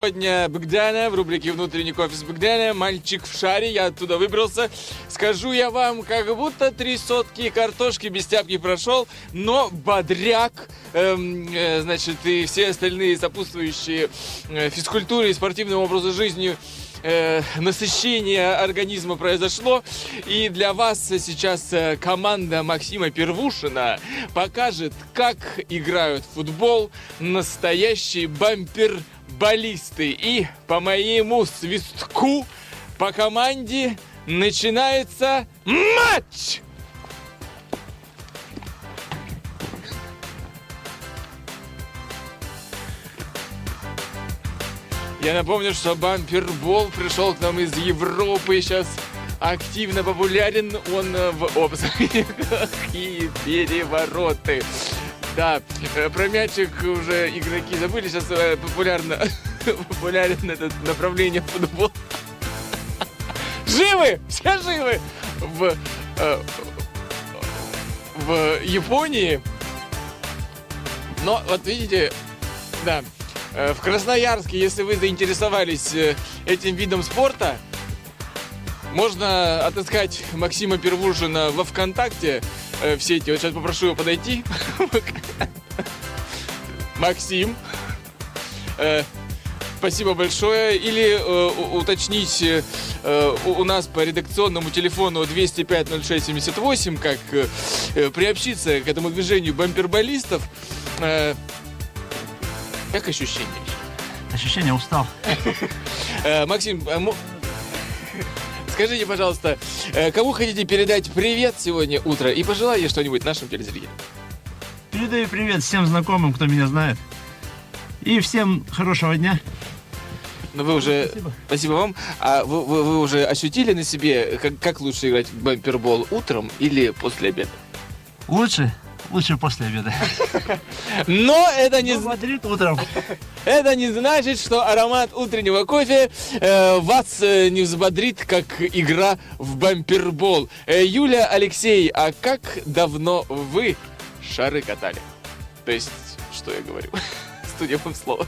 Сегодня Богдана в рубрике «Внутренний кофе с Богдана». Мальчик в шаре, я оттуда выбрался. Скажу я вам, как будто три сотки картошки без тяпки прошел, но бодряк, эм, э, значит, и все остальные сопутствующие э, физкультуре и спортивному образу жизни э, насыщение организма произошло. И для вас сейчас э, команда Максима Первушина покажет, как играют в футбол настоящие бампер баллисты. И по моему свистку по команде начинается матч! Я напомню, что бампербол пришел к нам из Европы, сейчас активно популярен он в обзорах и перевороты. Да, э, про мячик уже игроки забыли, сейчас э, популярно, популярен это направление футбол. Живы! Все живы! В, э, в Японии. Но вот видите, да, в Красноярске, если вы заинтересовались этим видом спорта, можно отыскать Максима Первушина во ВКонтакте э, в сети. Вот сейчас попрошу его подойти. Максим. Э, спасибо большое. Или э, уточнить э, у, у нас по редакционному телефону 205-06-78, как э, приобщиться к этому движению бамперболистов. Э, как ощущение? Ощущение устал. Э, Максим, э, Скажите, пожалуйста, э, кому хотите передать привет сегодня утро и пожелайте что-нибудь нашим телезрителям? Передаю привет всем знакомым, кто меня знает. И всем хорошего дня. Ну вы уже... Спасибо. Спасибо вам. А вы, вы, вы уже ощутили на себе, как, как лучше играть в бампербол утром или после обеда? Лучше лучше после обеда. Но это не... Бодрит утром. Это не значит, что аромат утреннего кофе э, вас э, не взбодрит, как игра в бампербол. Э, Юля, Алексей, а как давно вы шары катали? То есть, что я говорю? Студия вам слово.